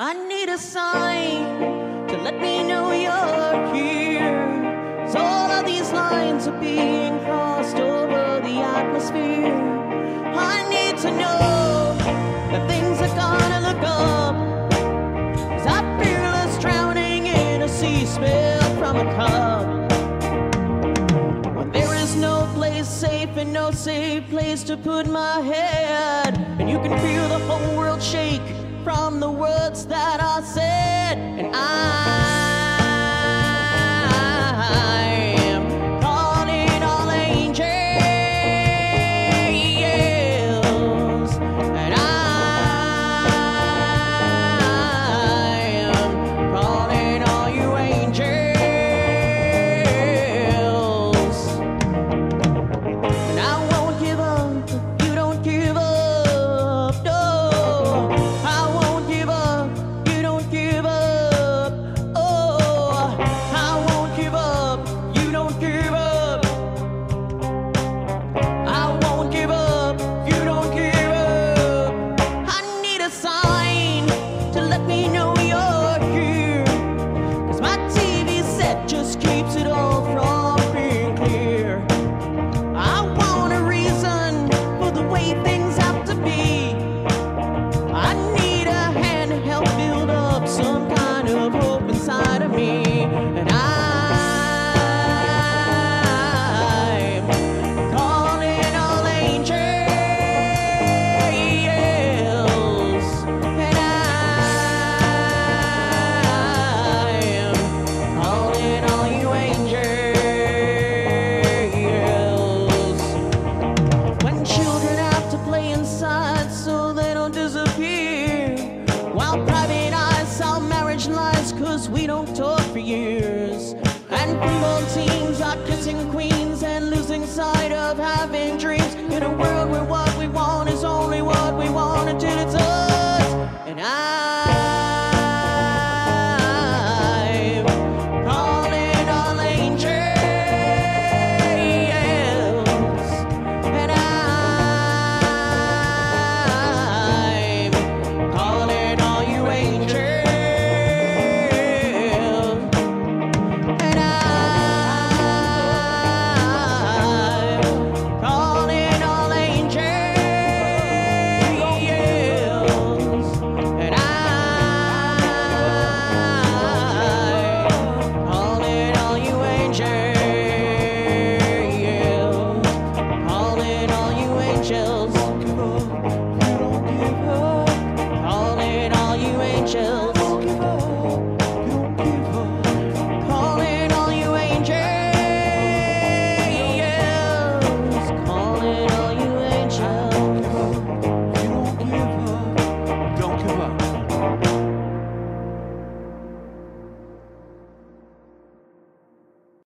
I need a sign to let me know you're here. 'Cause all of these lines are being crossed over the atmosphere. I need to know that things are gonna look up. I feel us drowning in a sea spill from a cup. When there is no place safe and no safe place to put my head, and you can feel the whole world shake from the words that are said, and I me know lies cause we don't talk for years. And football teams are kissing queens and losing sight of having dreams. In a world angels.